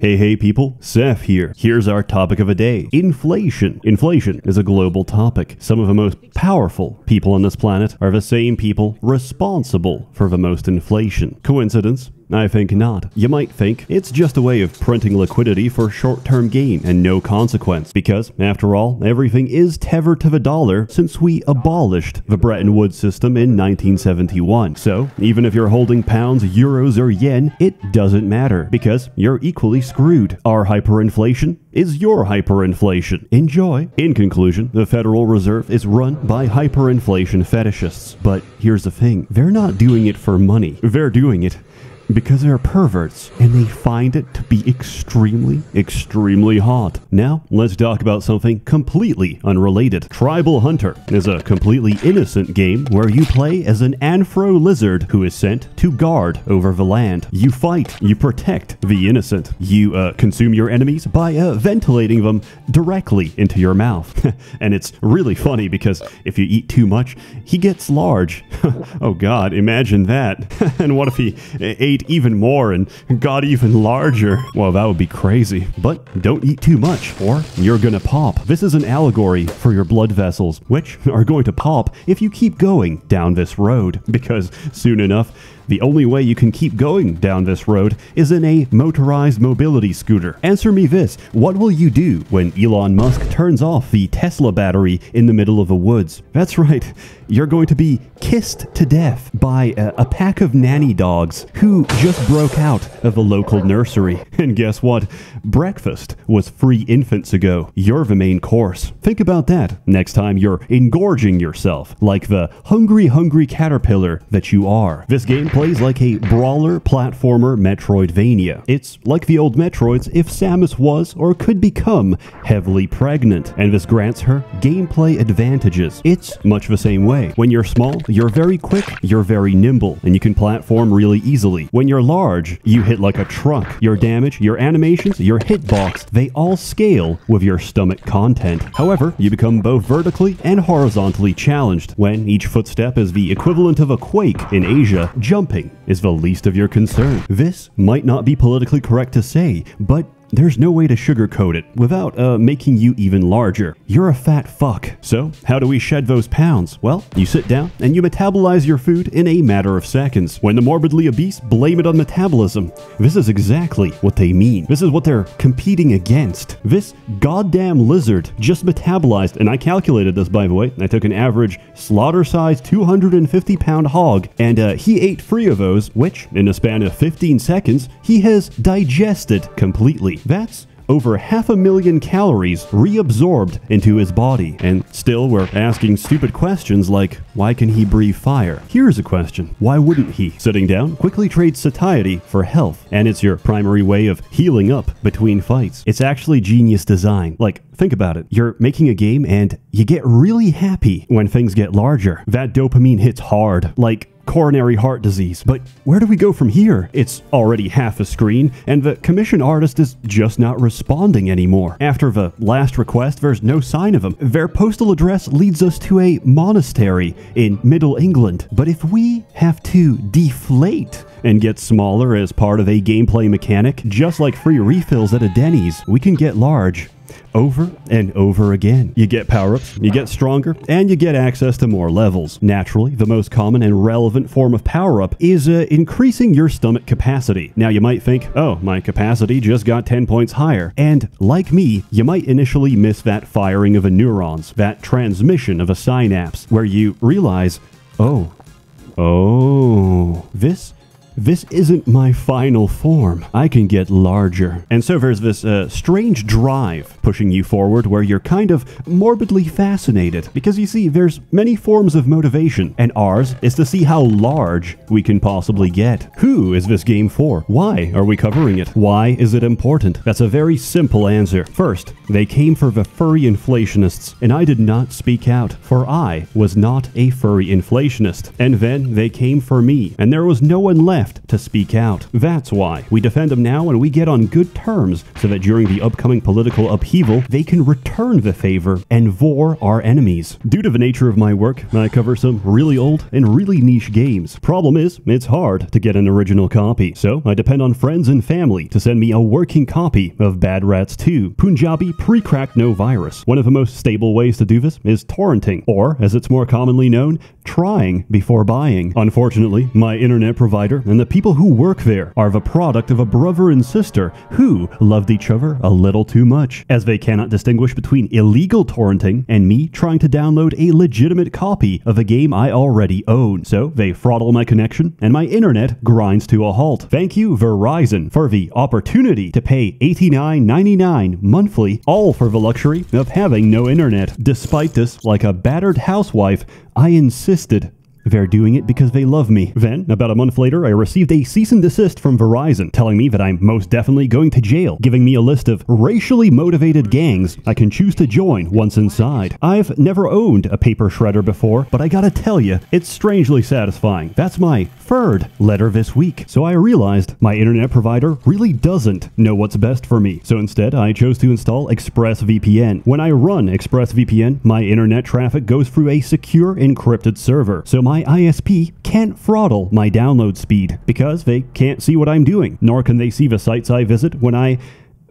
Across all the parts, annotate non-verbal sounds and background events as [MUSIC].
Hey, hey, people, Sseth here. Here's our topic of the day inflation. Inflation is a global topic. Some of the most powerful people on this planet are the same people responsible for the most inflation. Coincidence? I think not. You might think it's just a way of printing liquidity for short term gain and no consequence, because, after all, everything is tethered to the dollar since we abolished the Bretton Woods system in 1971. So, even if you're holding pounds, euros, or yen, it doesn't matter, because you're equally screwed. Our hyperinflation is your hyperinflation. Enjoy. In conclusion, the Federal Reserve is run by hyperinflation fetishists. But here's the thing they're not doing it for money, they're doing it because they're perverts and they find it to be extremely, extremely hot. Now, let's talk about something completely unrelated. Tribal Hunter is a completely innocent game where you play as an anthro lizard who is sent to guard over the land. You fight, you protect the innocent. You uh, consume your enemies by uh, ventilating them directly into your mouth. [LAUGHS] and it's really funny because if you eat too much, he gets large. [LAUGHS] oh god, imagine that. [LAUGHS] and what if he ate even more and got even larger? Well, that would be crazy. But don't eat too much or you're gonna pop. This is an allegory for your blood vessels, which are going to pop if you keep going down this road because soon enough, the only way you can keep going down this road is in a motorized mobility scooter. Answer me this what will you do when Elon Musk turns off the Tesla battery in the middle of the woods? That's right, you're going to be kissed to death by a, a pack of nanny dogs who just broke out of a local nursery. [LAUGHS] And guess what? Breakfast was free infants ago. You're the main course. Think about that next time you're engorging yourself like the hungry, hungry caterpillar that you are. This game plays like a brawler platformer Metroidvania. It's like the old Metroids if Samus was or could become heavily pregnant, and this grants her gameplay advantages. It's much the same way. When you're small, you're very quick, you're very nimble, and you can platform really easily. When you're large, you hit like a truck. Your damage, your animations, your hitbox, they all scale with your stomach content. However, you become both vertically and horizontally challenged when each footstep is the equivalent of a quake in Asia. Is the least of your concern. This might not be politically correct to say, but there's no way to sugarcoat it without uh, making you even larger. You're a fat fuck. So, how do we shed those pounds? Well, you sit down and you metabolize your food in a matter of seconds. When the morbidly obese blame it on metabolism, this is exactly what they mean. This is what they're competing against. This goddamn lizard just metabolized, and I calculated this by the way. I took an average slaughter size 250 pound hog, and uh, he ate three of those, which, in a span of 15 seconds, he has digested completely. That's over half a million calories reabsorbed into his body. And still, we're asking stupid questions like, why can he breathe fire? Here's a question why wouldn't he? Sitting down quickly trades satiety for health, and it's your primary way of healing up between fights. It's actually genius design. Like, Think about it. You're making a game and you get really happy when things get larger. That dopamine hits hard, like coronary heart disease. But where do we go from here? It's already half a screen, and the commission artist is just not responding anymore. After the last request, there's no sign of him. Their postal address leads us to a monastery in Middle England. But if we have to deflate and get smaller as part of a gameplay mechanic, just like free refills at a Denny's, we can get large over and over again. You get power ups, you get stronger, and you get access to more levels. Naturally, the most common and relevant form of power up is uh, increasing your stomach capacity. Now, you might think, oh, my capacity just got 10 points higher. And like me, you might initially miss that firing of a neurons, that transmission of a synapse, where you realize, oh, oh, this this isn't my final form. I can get larger. And so there's this uh, strange drive pushing you forward where you're kind of morbidly fascinated. Because you see, there's many forms of motivation, and ours is to see how large we can possibly get. Who is this game for? Why are we covering it? Why is it important? That's a very simple answer. First, they came for the furry inflationists, and I did not speak out, for I was not a furry inflationist. And then they came for me, and there was no one left left to speak out. That's why we defend them now and we get on good terms so that during the upcoming political upheaval, they can return the favor and vor our enemies. Due to the nature of my work, I cover some really old and really niche games. Problem is, it's hard to get an original copy, so I depend on friends and family to send me a working copy of Bad Rats 2, Punjabi pre-cracked no virus. One of the most stable ways to do this is torrenting, or as it's more commonly known, trying before buying. Unfortunately, my internet provider and the people who work there are the product of a brother and sister who loved each other a little too much, as they cannot distinguish between illegal torrenting and me trying to download a legitimate copy of a game I already own. So they throttle my connection and my internet grinds to a halt. Thank you Verizon for the opportunity to pay $89.99 monthly, all for the luxury of having no internet. Despite this, like a battered housewife, I insisted they're doing it because they love me. Then, about a month later, I received a cease and desist from Verizon telling me that I'm most definitely going to jail, giving me a list of racially motivated gangs I can choose to join once inside. I've never owned a paper shredder before, but I gotta tell you, it's strangely satisfying. That's my third letter this week. So I realized my internet provider really doesn't know what's best for me. So instead, I chose to install ExpressVPN. When I run ExpressVPN, my internet traffic goes through a secure encrypted server. So my ISP can't throttle my download speed because they can't see what I'm doing, nor can they see the sites I visit when I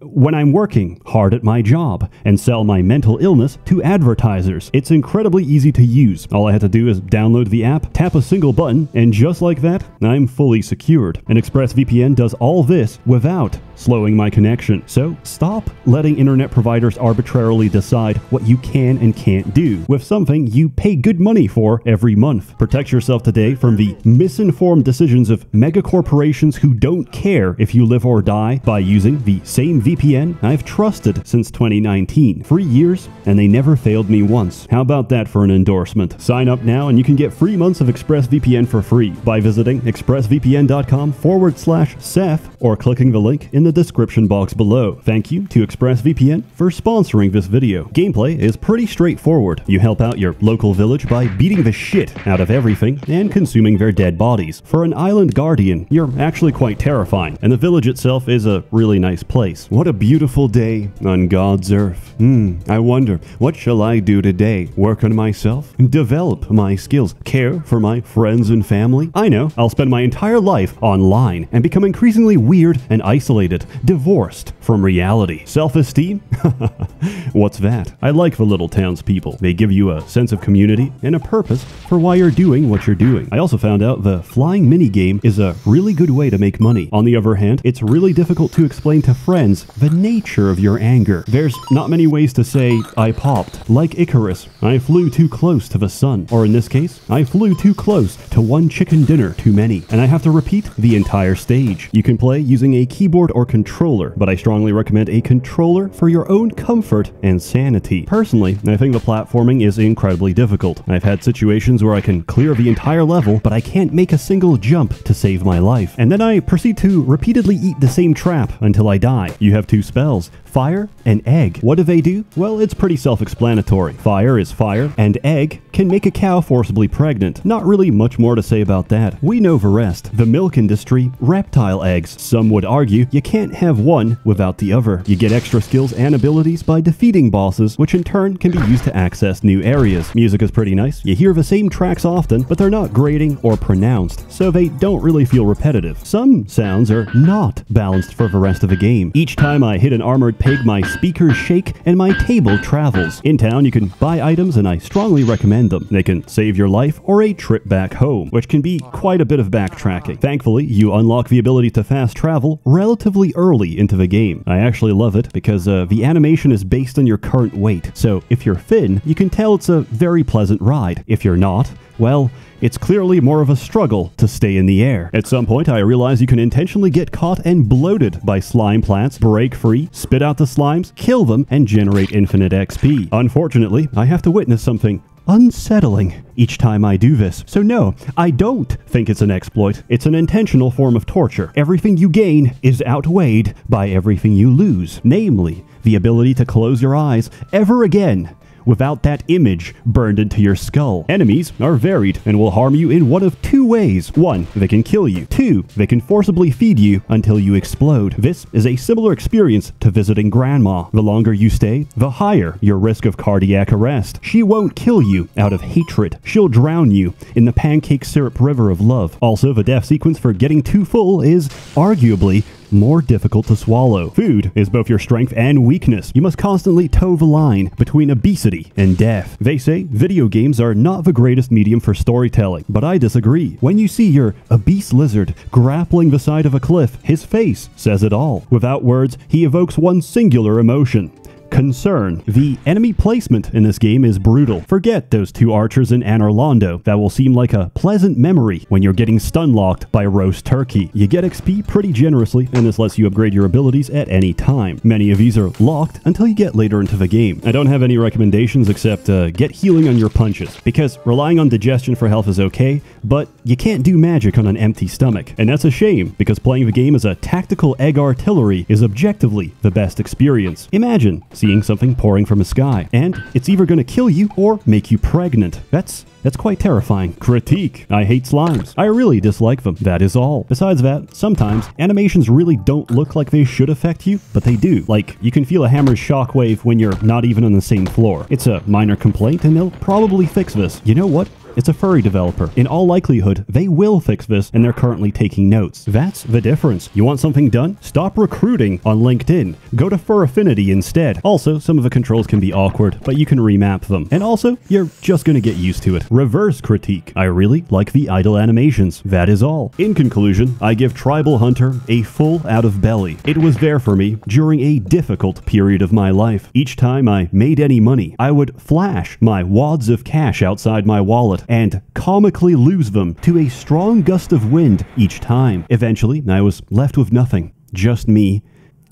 when I'm working hard at my job and sell my mental illness to advertisers. It's incredibly easy to use. All I had to do is download the app, tap a single button, and just like that, I'm fully secured. And ExpressVPN does all this without slowing my connection. So stop letting internet providers arbitrarily decide what you can and can't do with something you pay good money for every month. Protect yourself today from the misinformed decisions of mega corporations who don't care if you live or die by using the same VPN I've trusted since 2019. Three years, and they never failed me once. How about that for an endorsement? Sign up now and you can get three months of ExpressVPN for free by visiting expressvpn.com forward slash sseth or clicking the link in the description box below. Thank you to ExpressVPN for sponsoring this video. Gameplay is pretty straightforward. You help out your local village by beating the shit out of everything and consuming their dead bodies. For an island guardian, you're actually quite terrifying, and the village itself is a really nice place. What a beautiful day on God's earth. Hmm, I wonder, what shall I do today? Work on myself? Develop my skills? Care for my friends and family? I know, I'll spend my entire life online and become increasingly weird and isolated, divorced from reality. Self-esteem? [LAUGHS] What's that? I like the little townspeople. They give you a sense of community and a purpose for why you're doing what you're doing. I also found out the flying minigame is a really good way to make money. On the other hand, it's really difficult to explain to friends the nature of your anger. There's not many ways to say, I popped. Like Icarus, I flew too close to the sun. Or in this case, I flew too close to one chicken dinner too many. And I have to repeat the entire stage. You can play using a keyboard or controller, but I strongly recommend a controller for your own comfort and sanity. Personally, I think the platforming is incredibly difficult. I've had situations where I can clear the entire level, but I can't make a single jump to save my life. And then I proceed to repeatedly eat the same trap until I die. You have two spells, fire and egg. What do they do? Well, it's pretty self-explanatory. Fire is fire, and egg can make a cow forcibly pregnant. Not really much more to say about that. We know the rest. The milk industry, reptile eggs. Some would argue you can't have one without the other. You get extra skills and abilities by defeating bosses, which in turn can be used to access new areas. Music is pretty nice. You hear the same tracks often, but they're not grating or pronounced, so they don't really feel repetitive. Some sounds are not balanced for the rest of the game. Each time I hit an armored pig, my speakers shake and my table travels. In town, you can buy items and I strongly recommend them. They can save your life or a trip back home, which can be quite a bit of backtracking. Thankfully, you unlock the ability to fast travel relatively early into the game. I actually love it because uh, the animation is based on your current weight. So if you're thin, you can tell it's a very pleasant ride. If you're not, well, it's clearly more of a struggle to stay in the air. At some point, I realize you can intentionally get caught and bloated by slime plants, break free, spit out the slimes, kill them, and generate infinite XP. Unfortunately, I have to witness something unsettling each time I do this. So no, I don't think it's an exploit. It's an intentional form of torture. Everything you gain is outweighed by everything you lose, namely, the ability to close your eyes ever again without that image burned into your skull. Enemies are varied and will harm you in one of two ways. One, they can kill you. Two, they can forcibly feed you until you explode. This is a similar experience to visiting grandma. The longer you stay, the higher your risk of cardiac arrest. She won't kill you out of hatred. She'll drown you in the pancake syrup river of love. Also, the death sequence for getting too full is arguably more difficult to swallow. Food is both your strength and weakness. You must constantly toe the line between obesity and death. They say video games are not the greatest medium for storytelling, but I disagree. When you see your obese lizard grappling the side of a cliff, his face says it all. Without words, he evokes one singular emotion concern. The enemy placement in this game is brutal. Forget those two archers in Anor Londo. That will seem like a pleasant memory when you're getting stun locked by roast turkey. You get XP pretty generously, and this lets you upgrade your abilities at any time. Many of these are locked until you get later into the game. I don't have any recommendations except uh, get healing on your punches, because relying on digestion for health is okay, but you can't do magic on an empty stomach. And that's a shame, because playing the game as a tactical egg artillery is objectively the best experience. Imagine seeing something pouring from the sky. And it's either going to kill you or make you pregnant. That's that's quite terrifying. Critique. I hate slimes. I really dislike them. That is all. Besides that, sometimes animations really don't look like they should affect you, but they do. Like, you can feel a hammer's shockwave when you're not even on the same floor. It's a minor complaint, and they'll probably fix this. You know what? It's a furry developer. In all likelihood, they will fix this and they're currently taking notes. That's the difference. You want something done? Stop recruiting on LinkedIn. Go to Fur Affinity instead. Also, some of the controls can be awkward, but you can remap them. And also, you're just gonna get used to it. Reverse critique. I really like the idle animations. That is all. In conclusion, I give Tribal Hunter a full out of belly. It was there for me during a difficult period of my life. Each time I made any money, I would flash my wads of cash outside my wallet and comically lose them to a strong gust of wind each time. Eventually, I was left with nothing, just me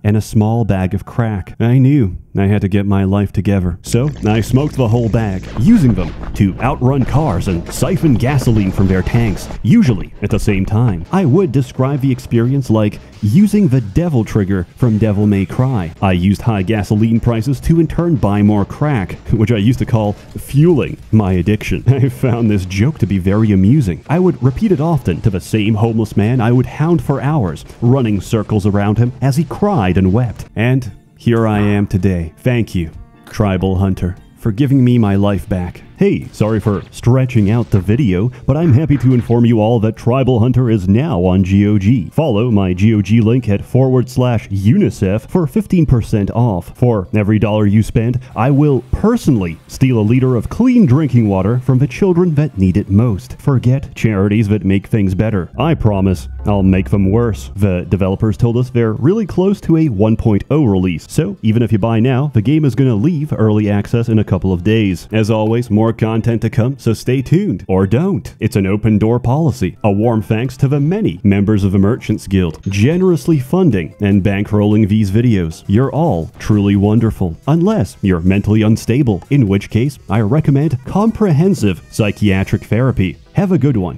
and a small bag of crack. I knew I had to get my life together. So I smoked the whole bag, using them to outrun cars and siphon gasoline from their tanks, usually at the same time. I would describe the experience like using the devil trigger from Devil May Cry. I used high gasoline prices to in turn buy more crack, which I used to call fueling my addiction. [LAUGHS] I found this joke to be very amusing. I would repeat it often to the same homeless man I would hound for hours, running circles around him as he cried and wept. And here I am today. Thank you, Tribal Hunter, for giving me my life back. Hey, sorry for stretching out the video, but I'm happy to inform you all that Tribal Hunter is now on GOG. Follow my GOG link at forward slash UNICEF for 15% off. For every dollar you spend, I will personally steal a liter of clean drinking water from the children that need it most. Forget charities that make things better. I promise I'll make them worse. The developers told us they're really close to a 1.0 release, so even if you buy now, the game is going to leave early access in a couple of days. As always, more more content to come, so stay tuned. Or don't. It's an open door policy. A warm thanks to the many members of the Merchants Guild generously funding and bankrolling these videos. You're all truly wonderful. Unless you're mentally unstable, in which case I recommend comprehensive psychiatric therapy. Have a good one.